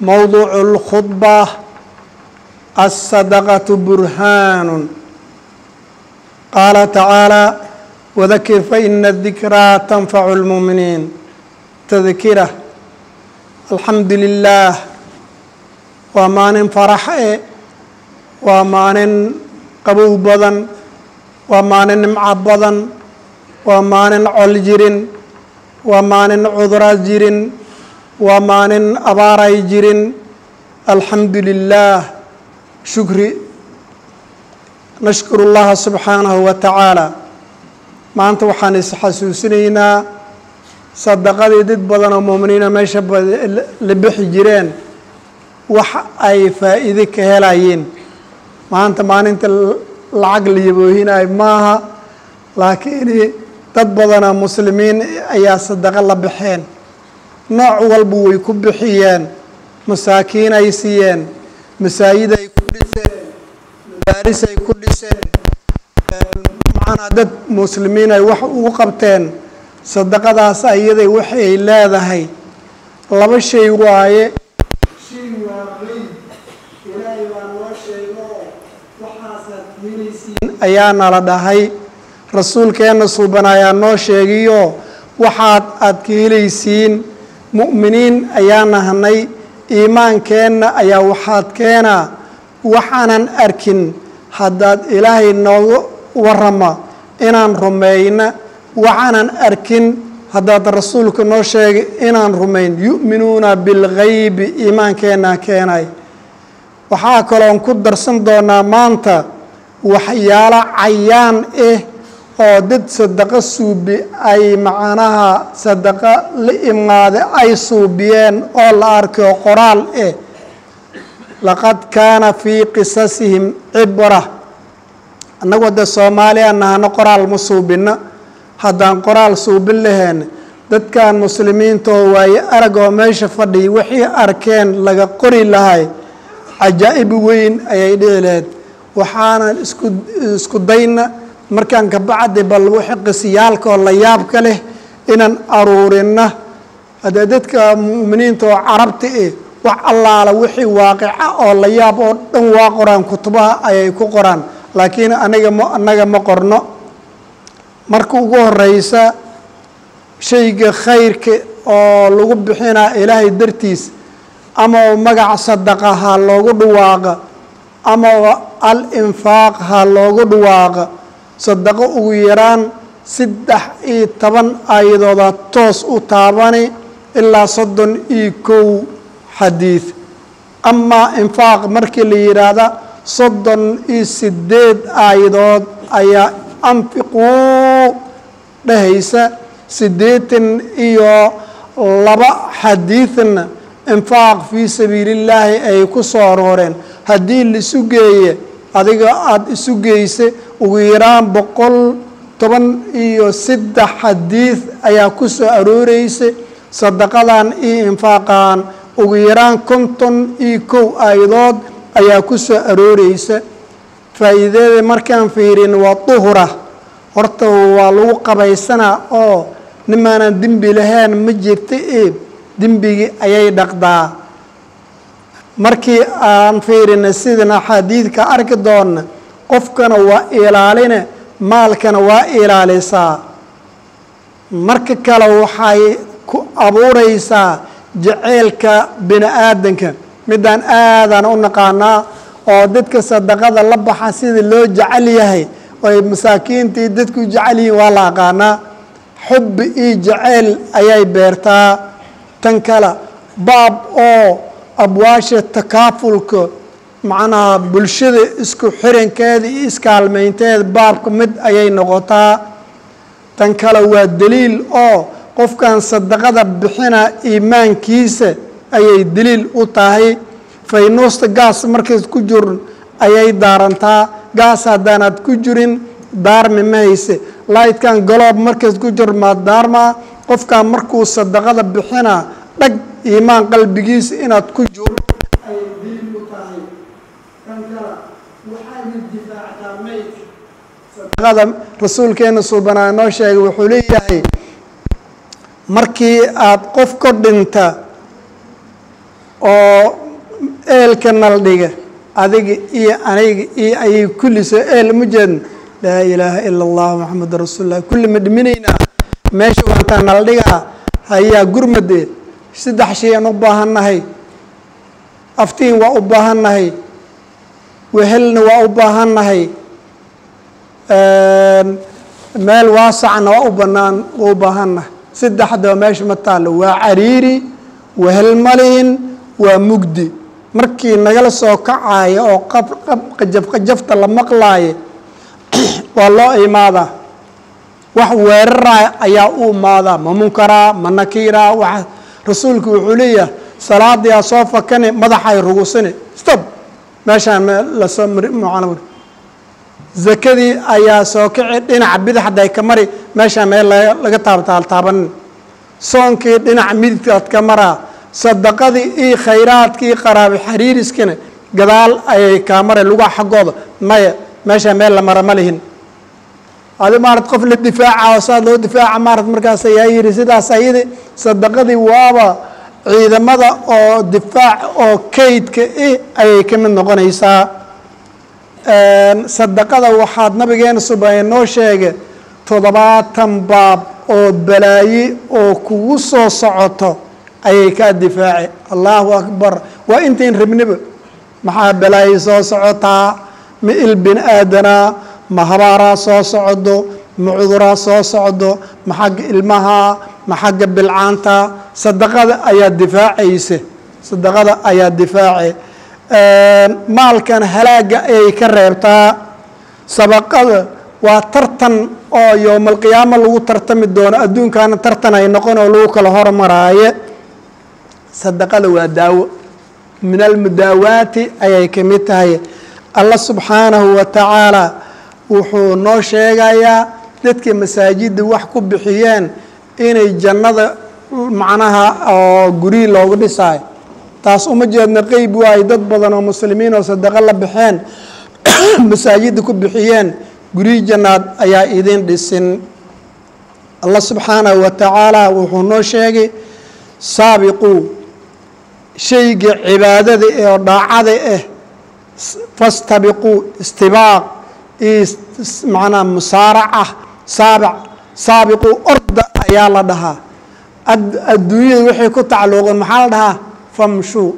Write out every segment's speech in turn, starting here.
موضوع الخطبة الصدقة برهان قال تعالى وذكر فإن الذكرى تنفع المؤمنين تذكرة الحمد لله waa maalin farax e waa maalin qabow badan waa maalin nimco badan waa maalin col jirin waa maalin cuduraad jirin waa maalin abaaray jirin. Alxamdu lilah shukri. Nashkuru llaha subxaanahu wa tacaala maanta waxaan isxasuusinaynaa sadaqadii dad badan oo muuminiina meesha la bixi jireen wax ay faa'iide ka helayeen maanta maalinta lacag la yaboohinayo maaha laakiin dad badana muslimiin ayaa sadaqo la baxeen nooc walba way ku bixiyeen masaakiin ay siiyeen masaajid ay ku dhiseen madaaris ay ku dhiseen. Macnaa dad muslimiin ay wax ugu qabteen sadaqadaas ayaday waxay leedahay. Laba shay waaye. Ayaa nala dhahay. Rasuulkeenna suuban ayaa noo sheegiyo waxaad aad ka helaysiin mu'miniin ayaa nahnay iimaankeenna ayaa waxaad keenaa. Waxaanan arkin haddaad ilaahay nooga warrama inaan rumeeyna waxaanan arkin haddaad rasuulka noo sheegay inaan rumayn. Yu'minuuna bilgaybi iimaankeenna keenay. Waxaa kaloon ku darsan doonaa maanta waxyaalo cayaan ah oo dad sadaqo suubi ay macnaha sadaqo la imaade ay suubiyeen oo la arkayo qoraal ah laqad kaana fii qisasihim cibra. Annagoo dee soomaaliya qoraal ma suubinna. Haddaan qoraal suubin lahayn dadkan muslimiintoo waaye arag oo meesha fadhiya wixii arkeen laga qori lahay cajaa'ib weyn ayay dhici lahayd waxaanan isku isku dayna markaan ka bacdi bal wixii qisiyaalka oo la yaabka leh inaan aruurinna haddee dadka mu'miniinta oo carabta eh wax allaala wixii waaqica oo la yaab oo dhan waa qoraan kutubaha ayay ku qoraan. Laakiin aniga ma annaga ma qorno. Marka ugu horeysa shayga khayrka oo lagu bixinaa ilaahay dartiis ama magaca sadaqa ha loogu dhawaaqa ama al infaaq ha loogu dhawaaqa sadaqo ugu yaraan saddex iyo toban aayadooda toos u taabani ilaa soddon iyo kow xadiid amaa infaaq markii la yidhaahda soddon iyo sideed aayadood ayaa anfiquu dhehaysa siddeetan iyo laba xadiidna infaaq fii sabiilillaahi ay ku soo arooreen haddii laisu geeye adiga aada isu geysa ugu yaraan boqol toban iyo saddex xadiid ayaa ku soo arooreysa sadaqadan iyo infaaqan. Ugu yaraan konton iyo kow aayadood ayaa ku soo arooreysa faa'iideeda markaan fiirin waa duhura. Horta waa lagu qabaysanaa oo nimaanan dembi lahayn ma jirta e dembigii ayay dhaqdaa. Markii aan fiirina sidana xadiidka arki doonna qofkana waa ilaaline maalkana waa ilaalisaa marka kale waxay ku abuureysaa jaceylka bini aadanka midaan aadaan u naqaanaa oo dadka sadaqada la baxa sida loo jecel yahay oy masaakiintii dadku jecel yihiin waa la aqaanaa xubbi iyo jaceyl ayay beertaa. Tan kale baab oo abwaasha takaafulka macnaha bulshada isku xirankeeda iyo iskaalmeynteeda baabka mid ayay noqotaa. Tan kale waa daliil oo qofkan sadaqada bixina iimaankiisa ayay daliil u tahay. Faynuusta gaas markayd ku jirin ayay daarantaa. Gaas haddaanaad ku jirin daarmi ma hayse. Laydkan galoob markayd ku jir maad daarmaa qofkan markuu sadaqada bixina dhag iimaan qalbigiisa inaad ku jiro ayay daliil u tahay sadaqada rasuulkeena suubanaa noo sheegay wuxuu leeyahay markii aada qof ka dhinta oo eelka naldhiga adiga iyo aniga iyo ayay kulliso eel ma jeedn laa ilaaha ila allah maxamadu rasuululah kulli ma dhiminaynaa meesha waantaa naldhigaa hayaa gurmade saddex shay aan u baahannahay aftiin waa u baahannahay wehelna waa u baahannahay. Meel waasacna waa u banaan waa u baahannahay. Saddexdaba meesha ma taallo waa cariiri wehel malihin waa mugdi. Markii nagala soo kacaayo oo qajaf qajafta la maqlaayo waa loo imaadaa. Wax weeraraa ayaa u imaadaa ma munkaraa ma nakiiraa wax rasuulku wuxuu leeyahay salaadii aa soo fakane madaxay rugusine stop meeshaan la soo mmal zakadii ayaa soo kici dhinaca bidaxday ka mari meeshaan meel laga taabtaaltaabanin soonkii dhinaca midigtaad ka maraa sadaqadii iyo khayraadkii qaraabi xariiriskina gadaal ayay kaa mara lugaa xaggooda. Maya meeshaa meel la mara ma lihin. Adi maarat qof la difaaca oo saad loo difaaca maarat markaas ayaa yidhi sidaas ayadi sadaqadii waaba ciidamada oo difaac oo kaydka i ayay ka mid noqonaysaa. Sadaqada waxaad nabigeena subaya noo sheegay toddobaatan baab oo balaaye oo kugu soo socoto ayay kaa difaace allahu akbar. Waa intayn rabniba maxaa balaaye soo socotaa? Ma il bin aadanaa ma habaaraa soo socdo? Ma cuduraa soo socdo? Ma xagga ilmahaa ma xagga bilcaanta sadaqada ayaa difaacaysa sadaqada ayaa difaace. Maalkan halaaga ayay ka reebtaa sabaqada waa tartan oo yowmalqiyaamo lagu tartami doono adduunkaana tartan ay noqon oo lagu kala hormaraaye. Sadaqada waa daawo. Min almudaawaati ayay ka mid tahay. Allah subxaanahu wa tacaala wuxuu noo sheegayaa dadkii masaajidda wax ku bixiyeen inay jannada macnaha oo guryi loogu dhisaayo taas uma jeedna qeyb waayo dad badan oo muslimiin oo sadaqo la baxeen masaajidda ku bixiyeen guryi jannaad ayaa idin dhisin. Allah subxaanahu wa tacaala wuxuu noo sheegay saabiquu shayga cibaadada oo dhaacada ah fastabiquu istibaaq iyo macnaha musaaraca saabic saabiquu orda ayaa la dhahaa adduunyada waxay ku tacalluqeen maxaa la dhahaa? Famshuu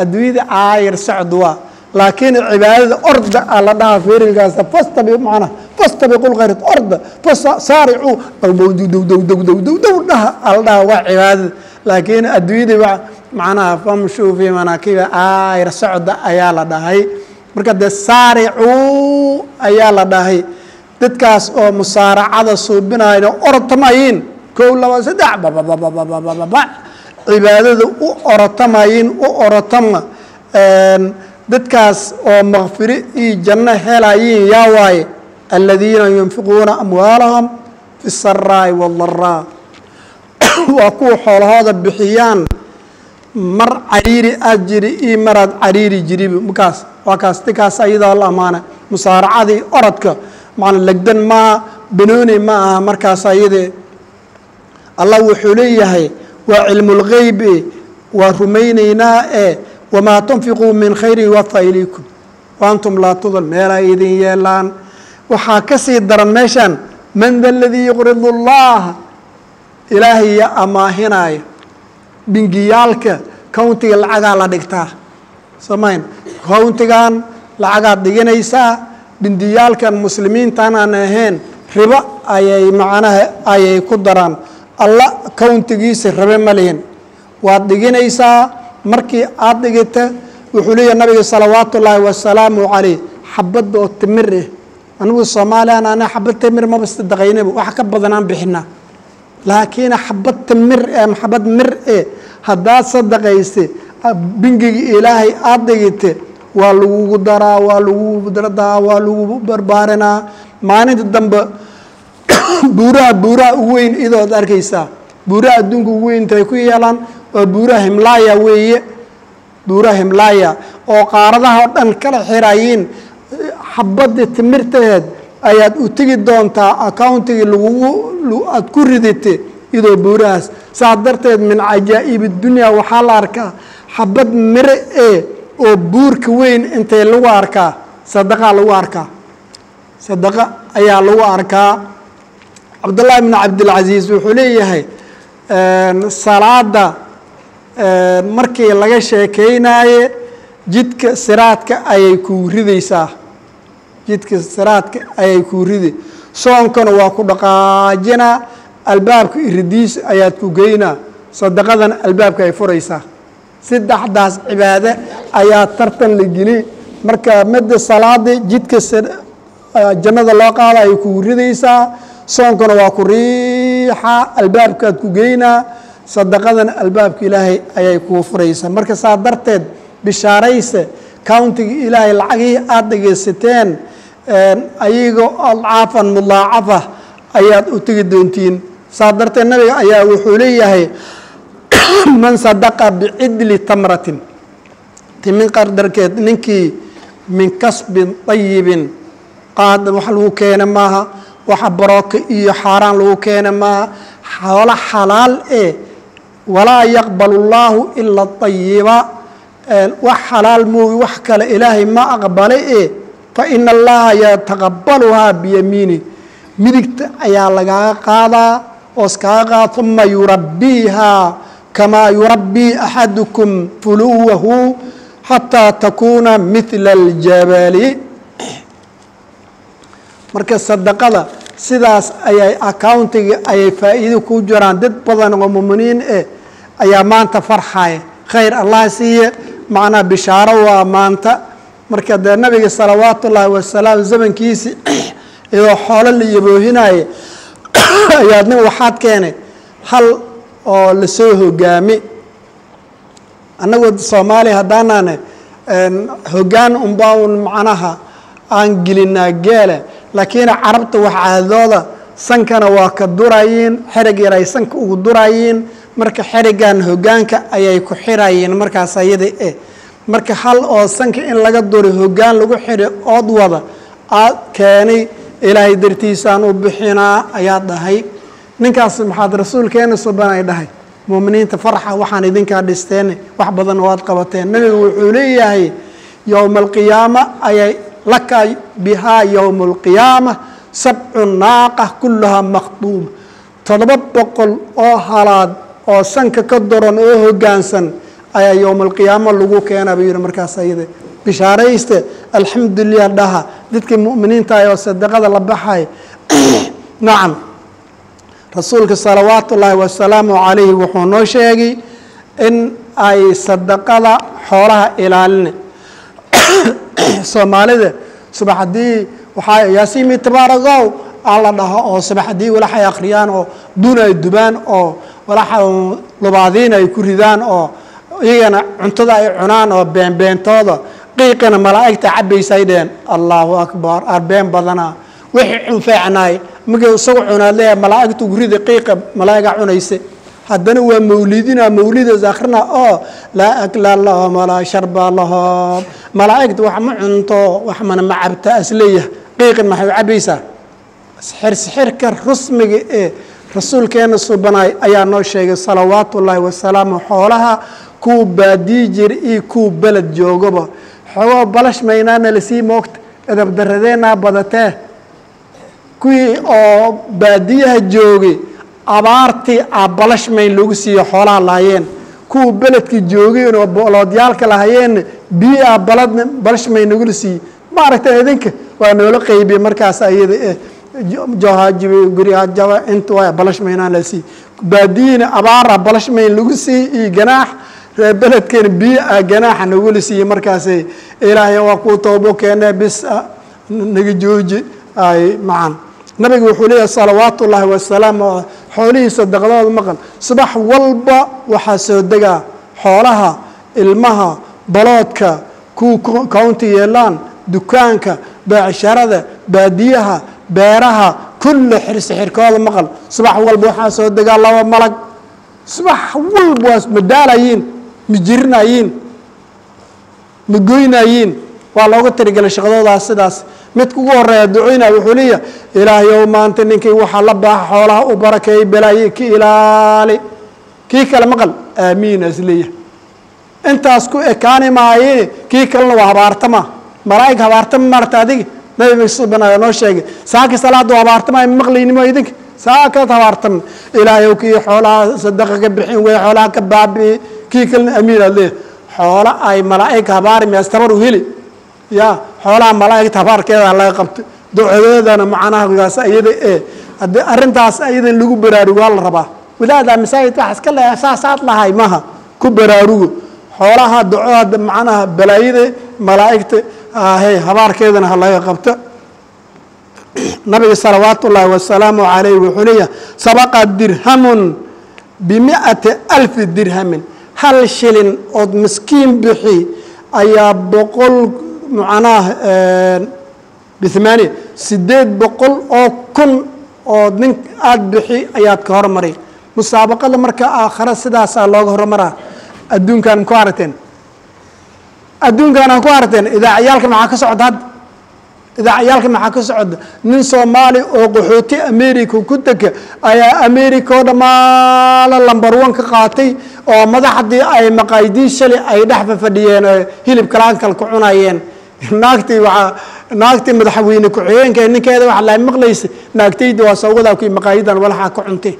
adduunyada aayar socd waa. Laakiin cibaadada orda a la dhahaa feerinkaas fastabi manaa fastabiqu lkhayrat orda fasaaricuu dowdowdowdowdowdowdow dhaha a la waa cibaadada. Laakiin adduunyada wa macnaha famshuu fii manaakiba aayar socda ayaa la dhahay. Marka dee saaricuu ayaa la dhahay dadkaas oo musaaracada suubinayno orotamayiin. Kow laba saddex bababababababa cibaadada u orotamayiin u orotama dadkaas oo makfiro iyo janno helayiin yaa waaye aladiina yunfiquuna amwaalahum fi saraa'i waadaraa waa kuwa xoolahooda bixiyaan mar cariiri aad jiri iyo maraad cariiri jiriba markaas waa kaas dikaas ayadoo la amaana. Musaaracadii orodka macna legdan maaha banooni ma aha markaas ayadee allah wuxuu leeyahay waa cilmulgeyb e waa rumaynaynaa e wamaa tunfiquu min khayri yuwafa ilaykum. Waantum laa tudal meelaa idin yeelaan. Waxaa ka sii daran meeshan man da ladii yuqridu llaha ilaahay ya amaahinaayo bingiyaalka countiga lacagaa la dhigtaa. Samayn countigan lacagaad dhiganaysaa bindiyaalkan muslimiintan aan ahayn ribo ayay macnaha ayay ku daraan. Alla countigiisa rabe ma lihin. Waad dhiganaysaa markii aada dhigata wuxuu leeyahy nabiga salawaatu ullaahi wasalaamu calayh xabad oo timir eh. Anigu soomaaliyan ana xabad timir maba sadaqaynaba wax ka badanaan bixinaa. Laakiin xabad timir e xabad mir e haddaad sadaqaysa bingiga ilaahay aada dhigite waa lagugu daraa waa lagugu dardaa waa lagu barbaarinaa maalinta dambe buuraha buuraha ugu weyn idood arkaysaa buuraha adduunka ugu weyn intay ku yeelaan waa buuraha himlaaya weeye. Buuraha himlaaya oo qaaradaha oo dhan kala xirayiin xabadii timirtaheed ayaad u tegi doontaa accountigii lagugu aad ku ridite idoo buurahaas. Saas darteed min cajaa'ibi dunya waxaa la arkaa xabad mire ee oo buurka weyn intay lagu arkaa? Sadaqaa lagu arkaa. Sadaqa ayaa lagu arkaa. Cabdullaahi bn cabdilcasiis wuxuu leeyahay salaada markii laga sheekeynaye jidka siraadka ayay kuu ridaysaa. Jidka siraadka ayay kuu ridi. Soonkana waa ku dhaqaajinaa. Albaabka iridiis ayaad ku geynaa sadaqadana albaabka ay furaysaa saddexdaas cibaade ayaa tartan la geli. Marka midda salaada jidka jannada loo qaada ay kugu ridaysaa soonkana waa ku riixa albaabkaad ku geynaa sadaqadana albaabka ilaahay ayay kuu furaysaa. Marka saa darteed bishaarayse countiga ilaahay lacagihii aada dhegaysateen ayago adcaafan mudaacafa ayaad u tegi doontiin. Saa darteed nabiga ayaa wuxuu leeyahay man sadaqa bicidli tamratin. Timin qardarkeed ninkii min kasbin ayibin qaad wax lagu keena maaha waxa barooka iyo xaaraan lagu keena maaha. Xoolo xalaal eh walaa yaqbal اllaahu ila ayiba wax xalaal moogi wax kale ilaahay ma aqbale e faina allaha yataqabaluhaa biyamiini. Midigta ayaa lagaaga qaadaa oos kaaga qaada uma yurabbiihaa kamaa yurabbii axadukum fuluwahu xataa takuuna midla اljabali marka sadaqada sidaas ayay accountiga ayay faa'iido ku jiraan dad badan oo muminiin eh ayaa maanta farxaya khayr allah siiye macnaa bishaaro waa maanta marka dee nabiga salawaatu ullaahi wasalaam zamankiisi iyadoo xoolo la yaboohinaye ayaad nin waxaad keenay hal oo la soo hogaami. Annagoo soomaaliya haddaanaan hoggaan unbaa un macnaha aan gelinaa geele. Laakiin carabta wax caadooda sankana waa ka durayiin xerig yar ay sanka ugu durayiin. Marka xerigan hogaanka ayay ku xirayiin markaas ayada eh. Marka hal oo sanka in laga duri hogaan lagu xidhi ood wada aad keenay ilaahay dartiisaan u bixinaa ayaa dhahay ninkaas maxaad rasuulkeena suban ay dhahay. Muuminiinta farxa waxaan idinkaa dhisteen wax badan waad qabateen. Nabigu wuxuu leeyahay yowma alqiyaama ayay laka bihaa yowma alqiyaama sabcu naaqa kuluhaa makhduuma toddoba boqol oo halaad oo sanka ka daran oo hogaansan ayaa yowma alqiyaama lagu keenaa buu yihi markaas ayada bishaarayste alxamdulilah dhaha. Dadka mu'miniinta ah oo sadaqada la baxay nacam rasuulka salawaatu ullaahi wasalaamu calayhi wuxuu noo sheegay in ay sadaqada xoolaha ilaalina soomaalida subax haddii waxaa yaasiimi tabaaragow aan la dhaho oo subax haddii walaxay akhriyaan oo dun ay dubaan oo walaxa lubaadiin ay ku ridaan oo iyagana cuntada ay cunaan oo beenbeentooda qiiqina malaa'igta cabaysay dheen allahu akbar arbeen badana wixii cunfeecnaay markay isagu cunaad leeyahay malaa'igta ugu rida qiiqa malaa'iga cunaysa haddana waa mawlidina mawlidas akhrina oo laa akla lahom walaa sharba lahom malaa'igta wax ma cunto wax mana ma cabta as leeyahay qiiqin maxay cabaysaa sixir-sixirka rusmiga ee rasuulkeena subanaay ayaa noo sheegay salawaatu ullaahi wasalaamu xoolaha kuwa baadiyi jira iyo kuwa beled joogaba. Xoogoo balash maynaana la sii moogta edabdaradeenaa badatee kuwii oo baadiyaha joogay abaartii a balashmayn lagu siiyo xoolaha lahayeen kuwa beledka joogeen oo boloodyaalka lahayeen biyi a baladna balashmayn nagula siiyey. Maaragta idinka waa noola qeybiye markaas ayada eh inta waa balashmaynaan la siiy baadiyina abaara balashmayn lagu siiy iyo ganaax reer beledkana biyo a ganaaxa nagula siiyey markaasay ilaahay waa kuu toobo keene bis naga jooji ay macan nabiga wuxuu leeyahay salawaatu ullaahi wasalaam xoolihii sadaqadooda maqan subax walba waxaa soo degaa xoolaha ilmaha baloodka kuwa county yeelaan dukaanka beecsharada baadiyaha beeraha kulle xirsi xirkooda maqal subax walba waxaa soo degaa laba malag. Subax walba waa madaalayiin ma jirinayiin ma goynayiin. Waa looga tirigelay shaqadoodaas sidaas midka ugu horreeya ducoynaya wuxuu leeyahay ilaahayow maanta ninkii waxaa la baaxa xoolaha u barakeeyey balaaye ka ilaali. Kii kale maqal aamiin as leeyahay. Intaas ku ekaani maaye kii kalena waa habaartama malaa'ig habaartama maarta adiga? Nabi masubanaa noo sheegay. Saaki salaada waa habaartama maqlaynimo idinka? Saakaad habaartama ilaahay kii xoolaha sadaqa ka bixin wey xoolaha ka baabi'i kii kalena amiin aad leeyahay. Xoola ay malaa'ig habaari miyaas tabar u heli ya xoolaha malaa'igta habaarkeeda laga qabto. Ducadeedana macnahaas iyada ee haddii arrintaas iyada lagu baraarugo waa la rabaa. Wadaada masaajidka wax iska leeyahay saasaad lahay maha ku baraarugo xoolaha ducada macnaha balaayada malaa'igta ahe habaarkeedana ha laga qabto. Nabiga salawaatu ullaahi wasalaamu calayh wuxuu leeyahay sabaqa dirhamun bimi'ati alfi dirhamin. Hal shilin ood miskiin bixi ayaa boqol macnaha bithmaaniya sideed boqol oo kun oo nin aada bixi ayaad ka hormaray musaabaqada marka aakhare sidaasaa looga hormaraa. Adduunkan ku aragteen adduunkan ha ku aragteen idaacyaalka maxaa ka socda hadda idaacyaalka maxaa ka socda? Nin soomaali oo qaxooti america ku dega ayaa america oo dhammaala lambar one ka qaatay oo madaxdii ay maqaayidiin shalay ay dhex fafadhiyeen oo hilib kalaankal ku cunayeen naagtii waaa naagtii madaxweyne ku-xigeenka ninkeeda waxa la maqlaysa naagtayda waa sawgadaa kuy maqaayidan walaxaa ka cuntay.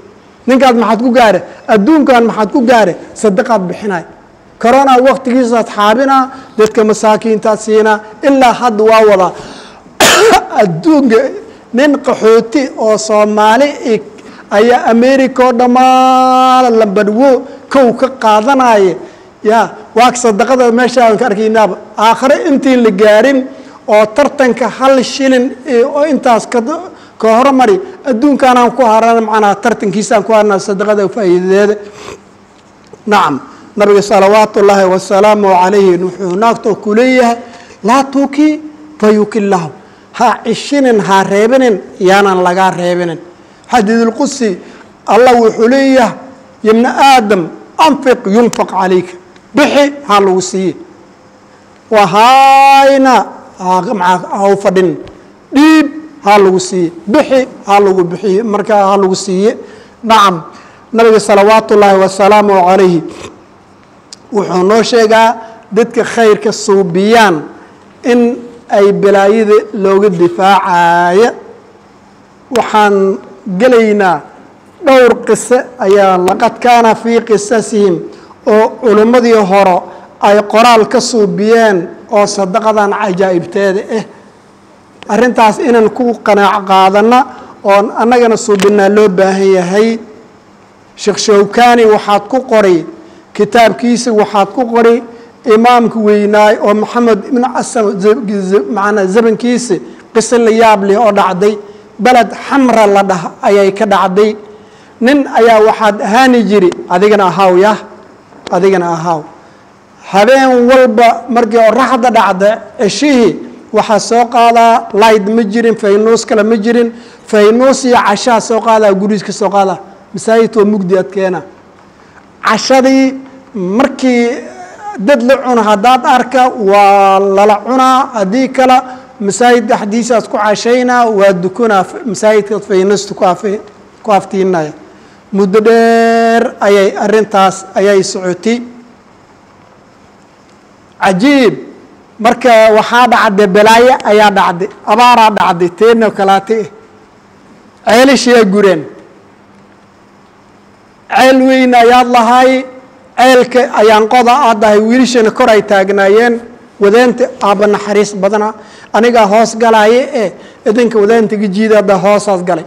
Ninkaas maxaad ku gaare adduunkan maxaad ku gaare sadaqaad bixinay. Corona waktigiisaad xaabinaa dadka masaakiintaad siinaa ilaa hadda waa wadaa adduunka nin qaxooti oo soomaali ayaa america oo dhammaala lambadwo kow ka qaadanaya ya waa sadaqada meeshaan ka arkaynaaba aakhare intiin la gaarin oo tartanka hal shilin oo intaas ka ka hormari adduunkaanaan ku harana macnaa tartankiisaan ku harnaa sadaqada faa'iidadeeda. Nacam nabiga salawaatu wasalaamu calayhi wuxuu naagtoo ku laa tuukii fayukillahu ha cishinin ha reebinin yaanan lagaa reebinin. Xadiidulqudsi allah wuxuu leeyahay yabna aadam anfiq yunfaq calayka bixi ha lagu siiye wahayna hau fadhin. Dhiib ha lagu siiye bixi ha lagu bixiye markaa ha lagu siiye nacam. Nabiga salawaatu ullaahi wasalaamu calayhi wuxuu noo sheegaa dadka khayrka suubiyaan in ay balaayada looga difaacaya waxaan gelaynaa dhowr qiso ayaa laqad kaana fii qisasihim oo culimmadii hore ay qoraal ka suubiyeen oo sadaqadan cajaa'ibteeda ah arrintaas inaan ku qanaac qaadanna oon annagana suubinaa loo baahan yahay. Sheekh shawkani waxaad ku qoray kitaabkiisa waxaad ku qori imaamka weynaay oo maxamed ibnu casam manaa zamankiisa qiso la yaab leh oo dhacday beled xamra la dhah ayay ka dhacday. Nin ayaa waxaad ahaani jiri adigana ahaaw adigana ahaaw. Habeen walba markii oraxda dhacda ceshihii waxaa soo qaadaa layd ma jirin faynuus kale ma jirin faynuus iyo cashaa soo qaadaa guriiska soo qaadaa masaajidka waa mugdi adkeena. Cashadii markii dad la cuno haddaad arka waa lala cunaa haddii kale masaajid dhexdiisaad ku cashaynaa waa dukunaa masaajidkaad faynuusta ku aftiinaya muddo dheer ayay arintaas ayay socotay. Cajiib marka waxaa dhacday balaayo ayaa dhacday abaaraa dhacday teena kalaate ceelashiyaa gureen. Ceel weyn ayaad lahay ceelka ayaan qoda aad dahay wiilishana kor ay taagnaayeen. Wadaanta aabba naxariis badana anigaa hoos galaaye ee idinka wadaanta gajiida hadda hoosaas galay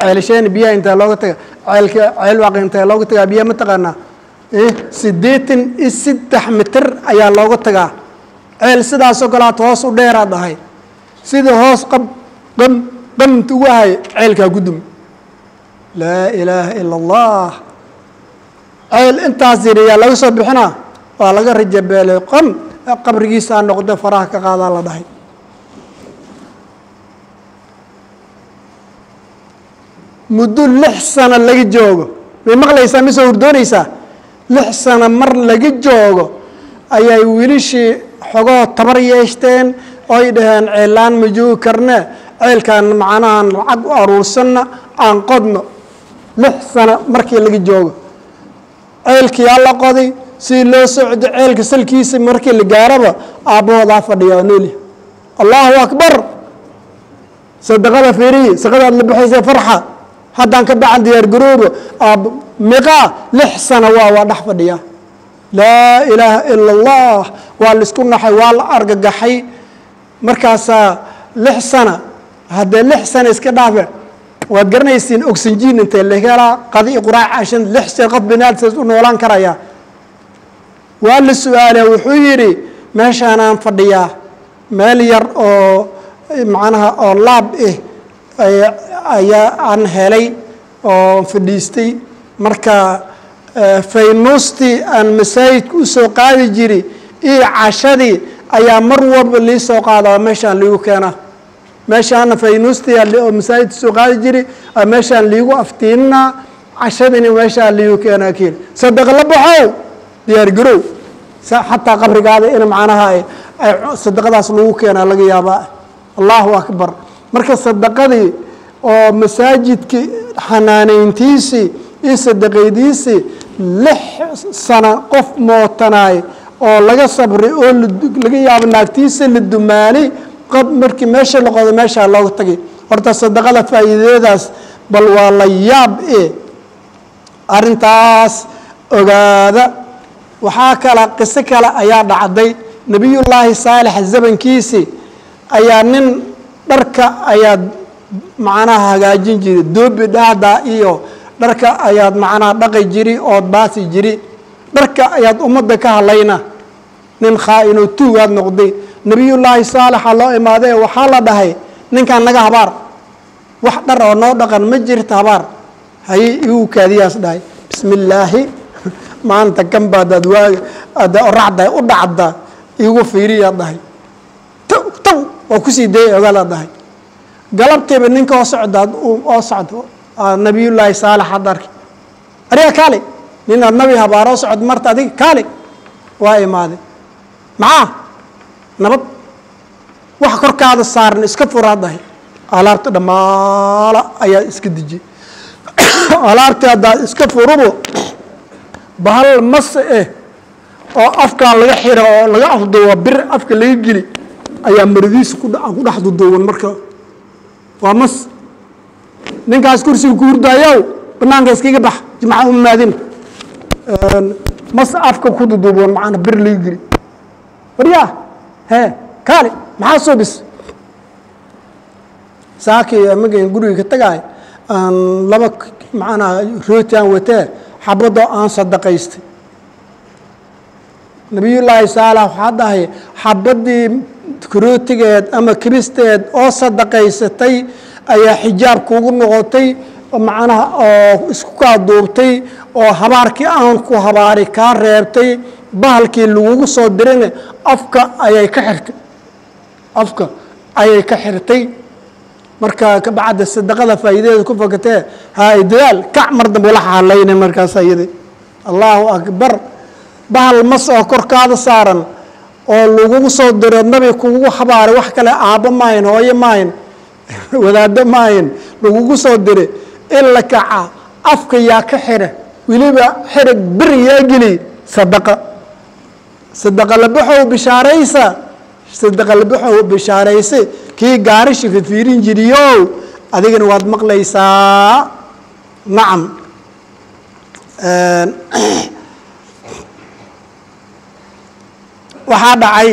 ceelasheena biyaha intaa looga taga ceelka ceel waaqi intaa looga tagaa biyaha ma taqaanaa? Siddeetan iyo saddex mitir ayaa looga tagaa ceel sidaasoo kaleaad hoos u dheeraad ahay. Sida hoos qab qam qamta ugu ahay ceelkaa gudum laa ilaaha ila allah ceel intaas yar ayaa laga soo bixinaa? Waa laga rajabeelay qam qabrigiisaa noqda faraha ka qaadaa la dhahay muddo lix sano laga joogo. May maqlaysaa mise hurdoonaysaa lix sano mar laga joogo. Ayay wiilishii xogoo tabar yeeshteen oy dhaheen ceelaan ma joogi karne? Ceelkaan macnahan lacag u aruursanna aan qodno. Lix sano markii laga joogo. Ceelkiyaa la qoday sidii loo socdo ceelka salkiisa markii la gaaraba aabbahoodaa fadhiya oo noolya allahu akbar! Sadaqada fiiriyi sadaqadaad la baxaysa farxa haddaan ka bacan diyaar garooba aab miqaa lix sano waa waa dhex fadhiya. Laa ilaaha ila allah waa la isku naxay waa la argagaxay. Markaasaa lix sana haddee lix sana iska dhaafe waad garanaysiin oxygen intee la helaa qadi quraac cashan lix jeer qof binaadsaas u noolaan karaya. Waa la su'aale wuxuu yidhi meeshaanaan fadhiyaa meel yar oo macnaha oo laab ah ayaa aan helay oo fadhiistay. Marka faynuustii aan masaajidka u soo qaadi jiri iyo cashadii ayaa mar walba lii soo qaadaa meeshaan liigu keenaa meeshaana faynuustii oo masaajidka soo qaadi jiri meeshaan liigu aftiinaa cashadini meeshaan liigu keenaa kiil sadaqa la baxow diyaar garow. Xataa qabrigaada in macnaha sadaqadaas lagu keenaa laga yaabaa. Allahu akbar marka sadaqadii oo masaajidkii xanaaneyntiisii iyo sadaqaydiisii lix sano qof mootanaay oo laga sabray oo laga yaabo naagtiisa la dumaanay qof markii meesha la qodo meeshaa looga tagay horta sadaqada faa'iidedaas bal waa la yaab e arrintaas ogaada. Waxaa kala qiso kale ayaa dhacday. Nebiyullaahi saalex zamankiisii ayaa nin dharka ayaad macnaha hagaajin jiri doobi dhaada iyo dharka ayaad macnaha dhaqi jiri ood baasi jiri dharka ayaad ummadda ka hadlayna nin khaa-inoo tuugaad noqday nebiyullaahi saalexa loo imaaday waxaa la dhahay ninkan naga habaar wax dhar oo noo dhaqan ma jirta habaar. Haye igu kaadiyaas dhahay. Bismi illaahi maanta kan aad waaga ada oracda u dhacda igu fiiriyaad dhahay waa ku sii dayay ogaalaad dhahay. Galabtiiba ninka oo socdaad oo socdo nabiyullaahi saalex had arki ariga kaali ninaad nabi habaaroo socod marta adiga kaali waa imaaday. Maxaa? Nabad wax korkaada saaran iska furaad dhahay alaabta dhammaala ayaa iska dejiyey alaabtii haddaad iska furubo bahal mase eh oo afkaa laga xira oo laga afduuba bir afka laga geli ayaa maradiisa ku dhex duduuban marka. Waa mas. Ninkaas kursiga ku hurdaayow banaanka iskaga bax jimca uma maadin. Mas afka ku duduuban macana bir laga geli. Waryaa hee kaali maxaa soo bis? Saakii magan guriga ka tagaay laba macnaa rooti aan watee xabadoo aan sadaqaystay nabiyullaahi saalax waxaa dhahay xabadii rootigeed ama kibisteed oo sadaqaysatay ayaa xijaab kuugu noqotay macnaha oo isku kaa duubtay oo habaarkii aan ku habaari kaa reebtay bahalkii lagugu soo dirina afka ayay ka xirtay. Afka ayay ka xirtay. Marka ka bacda sadaqada faa'iidadeeda ku fakatee hay dadaal kac mar dambe ula xaalayna markaas ayada allahu akbar bahal mas oo korkaada saaran oo lagugu soo diro nabi kugu habaaray wax kale aabbo maahin hooyo maahin wadaaddo maahin lagugu soo diray in la kaca afka yaa ka xira weliba xirag bir yaa geliy sadaqa. Sadaqa labaxow bishaaraysa sadaqa labaxow bishaaraysa kii gaarishi fifiirin jiriyow adigana waad maqlaysaa. Nacam waxaa dhacay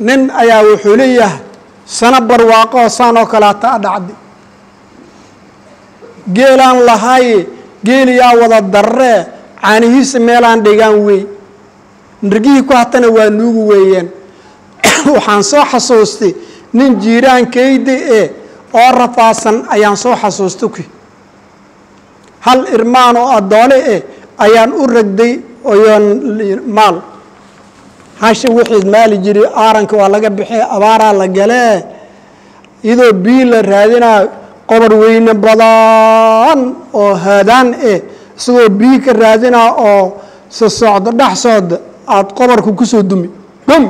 nin ayaa wuxuu leeyahay sano barwaaqoo saan oo kaleata a dhacday geelaan lahaaye geeliyaa wada darree caanihiisa meelaan dhigaan wey nirgihii ku hatana waa nuugu weeyeen. Waxaan soo xasuustay nin jiiraankayda e oo rafaasan ayaan soo xasuusta ku. Hal irmaan oo addoone eh ayaan u ragday oyoon maal hasha wixii maali jiray aaranka waa laga bixee abaaraa la galee iyadoo bii la raadinaa qobar weyne badan oo haadaan eh. Isagoo bii ka raadinaa oo so socdo dhex socda aada qobarka ku soo dumi. Gom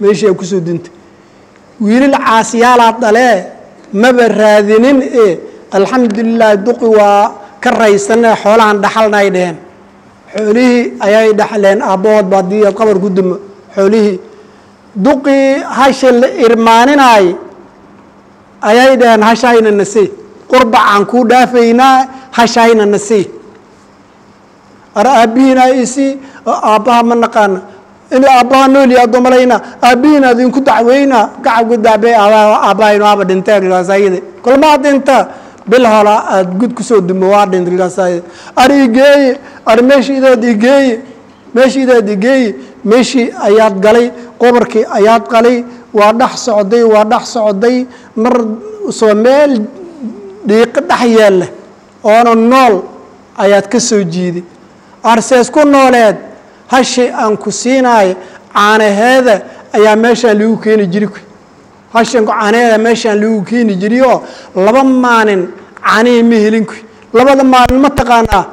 meeshii a ku soo duntay wiilal caasiyaalaad dhalee maba raadinin e alxamdulilaahi duqi waa ka raysanee xoolahan dhaxalna ay dheheen xoolihii ayay dhaxleen aabbahood ba haddii aad qabar ku dumo xoolihii. Duqii hasha la irmaaninaay ayay dhaheen hashayna nasii qurbacaan kuu dhaafaynaa hashayna nasii ar aabbihiina isii aabbaha ma naqaana. In aabbaha nooli adomalayna aabbihiina adinku dacweynaa. Gacabku dacbe aabbahaynu aaba dhinteen kulmaa dhinta bil hola aada gud ku soo dumo waa dhintay ar igeeye ar meeshii idood igeeye meeshii idood igeeye meeshii ayaad galay qobarkii ayaad qalay waa dhex socday waa dhex socday mar soo meel dhiiqo dhex yeella oona nool ayaad ka soo jiiday arsees ku nooleed hashi aan ku siinaayo caanaheeda ayaa meeshaan lagu keeni jiri hashan caanaheeda meeshaan lagu keeni jiri oo laba maalin caanihii ma helin ku. Labada maalin ma taqaanaa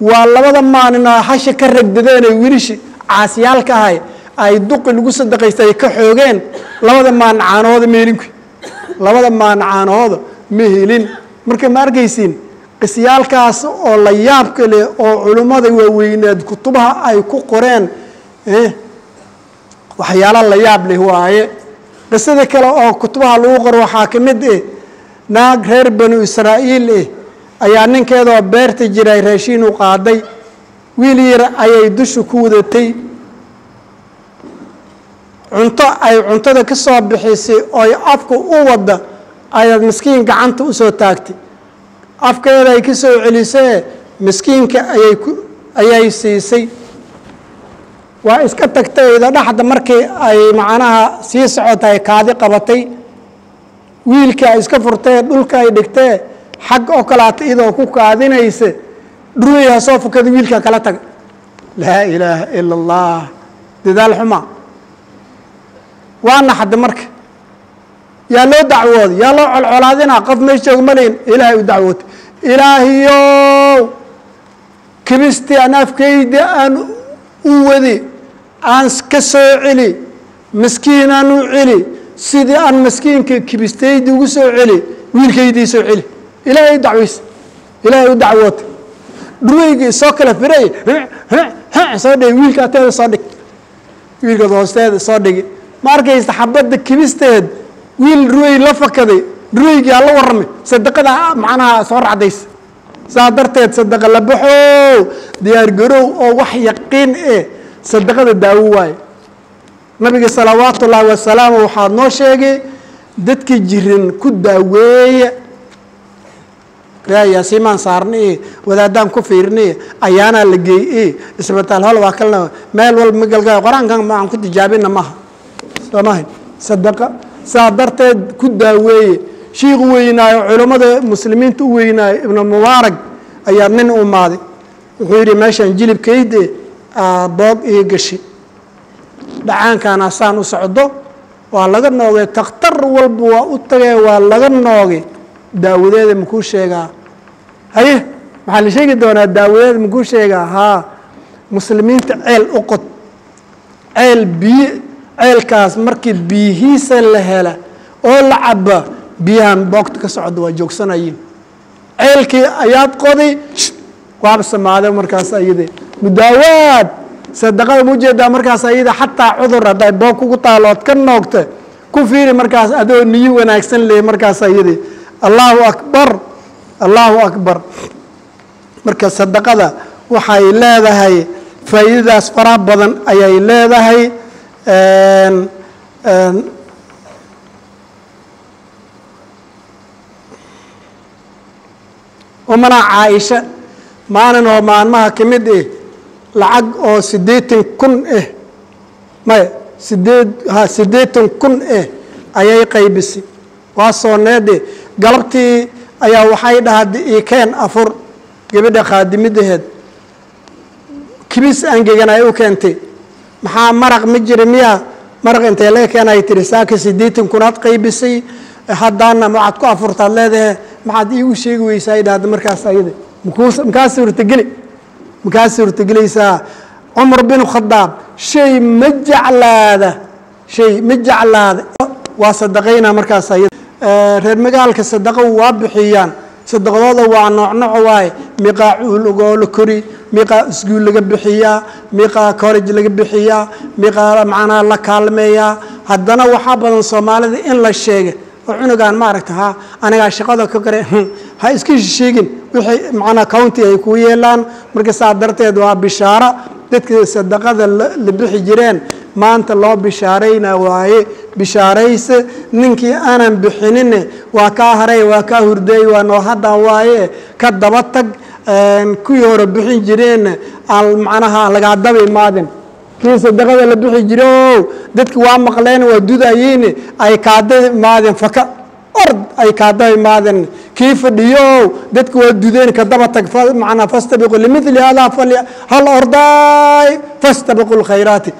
waa labada maalin oo hasha ka ragdadeenay wilishi caasiyaalka ahay ay duqi lagu sadaqaysta ay ka xoogeen labada maalin caanahooda ma helin ku labada maalin caanahooda ma helin marka ma arkaysiin qisyaalkaas oo la yaabka leh oo culimmada waaweyneed kutubaha ay ku qoreen waxyaala la yaab leh waaye. Qisada kale oo kutubaha lagu qoro waxaa ka mid eh naag reer banu israa'iil eh ayaa ninkeedoo beerta jiray raashiin u qaaday. Wiil yar ayay dusha ku wadatay. Cunto ay cuntada ka soo bixisay ooy afka u wadda ayaad miskiin gacanta u soo taagtay. Afkeeda ay ka soo celisee miskiinka ayay ku ayay siisay. Waa iska tagtay ida dhaxda markii ay macnaha sii socotay kaadi qabatay. Wiilka iska furtee dhulka ay dhigtee xag oo kalaata iyadoo ku kaadinaysa dhurweyha soo fukada wiilka kala taga laa ilaaha ila allah dadaal xumaa. Waa naxda marka. Yaa loo dacwooday? Yaa loo colcolaadinaa qof meesha jooga malayn ilaahay u dacwootay. Ilaahiyow kibistii aan afkayda aan u wadi aan ka soo celi miskiin aan u celi sidii aan miskiinka kibistaydi ugu soo celi wiilkaydii soo celi ilaahay u dacweysa ilaahay u dacwootay. Dhurweygii soo kala firay. Soo dhigi wiilka ateeda soo dhig wiilkaad hoosteeda soo dhigi ma arkaysa xabadda kibisteed wiil ruwey la fakaday. Ruweygii aa la warramay. Sadaqada macnaha soo racdaysa saa darteed sadaqa la baxow diyaar garow oo wax yaqiin eh. Sadaqada daawo waaye. Nabiga salawaatu ullaahi wasalaamu waxaad noo sheegay dadka jiran ku daaweeya yaasiimaan saarnay wadaadaan ku fiirnay ayaanaa la geeyey isbitaal hol waa kalna meel walba magalga qor-aankan ku tijaabina maha soo maha sadaqa saa darteed ku daaweeye. Shiiku weynaayo culammada muslimiinta u weynaayo ibnu mubaarag ayaa nin umaaday wuxuu yidhi meeshaan jilibkayde boog iyo gashi. Dhacaankaana saan u socdo. Waa laga noogay takhtar walba waa u tagee waa laga noogay. Daawadeeda makuu sheegaa haye maxaa la sheegi doonaa daawadeeda makuu sheegaa haa muslimiinta ceel u qod? Ceel biyo ceelkaas markii biyihiisa la hela oo la caba biyahan boogta ka socda waa joogsanayiin ceelkii ayaad qoday waaba samaade markaas ayade mudaawaad sadaqada ma u jeedaa markaas ayada xataa cudur hadday boog kugu taalood ka noogta ku fiiri markaas adoo niyo wanaagsan leh markaas ayade allahu akbar allahu akbar. Marka sadaqada waxay leedahay faa'iidadaas faraha badan ayay leedahay umanaa caaisha maalin oo maalmaha ka mid eh lacag oo siddeetan kun ah maya sideed ha siddeetan kun ah ayay qaybisay. Waa sooneede galabtii ayaa waxay dhahda ikeen afur gabadha khaadimidaheed kibis angegan ay u keentay maxaa maraq ma jira miya maraq intay laga keen ay tiri saaka siddeetan kunaad qaybisay haddaana waxaad ku afurtaad leedahe maxaad iigu sheegi weysaa ay markaas ayada. Makaa suurtageli makaa suurtagelaysaa cumar bin khadaab shay ma jeclaada shay ma jeclaada. Waa sadaqaynaa markaas ayada reer magaalka sadaqa waa bixiyaan. Sadaqadooda waa noocnoco waaye miqaa cuulugoo la kori miqaa isguul laga bixiyaa miqaa college laga bixiyaa miqaa macnaha la kaalmeeyaa haddana waxaa badan soomaalida in la sheega oo cunugan maaragta ha anigaa shaqada ka kare ha iska sheegin wixii macnaha county ay ku yeelaan. Marka saa darteed waa bishaaro dadka sadaqada la bixi jireen maanta loo bishaarayna waaye bishaarayse ninkii aanan bixinine waa kaa haray waa kaa hurdeey waa noo haddan waaye ka daba tag kuwii hore bixin jireen aan macnaha lagaa daba imaadin kii sadaqada la bixi jire dadki waa maqleen waa dudayeene ay kaada imaadeen faka ord ay kaada imaadeen kii fadhiyo dadki waa dudeen kadaba tag macnaa fastabiqu limithli hada hal ordaay fastabiqu lkhayraati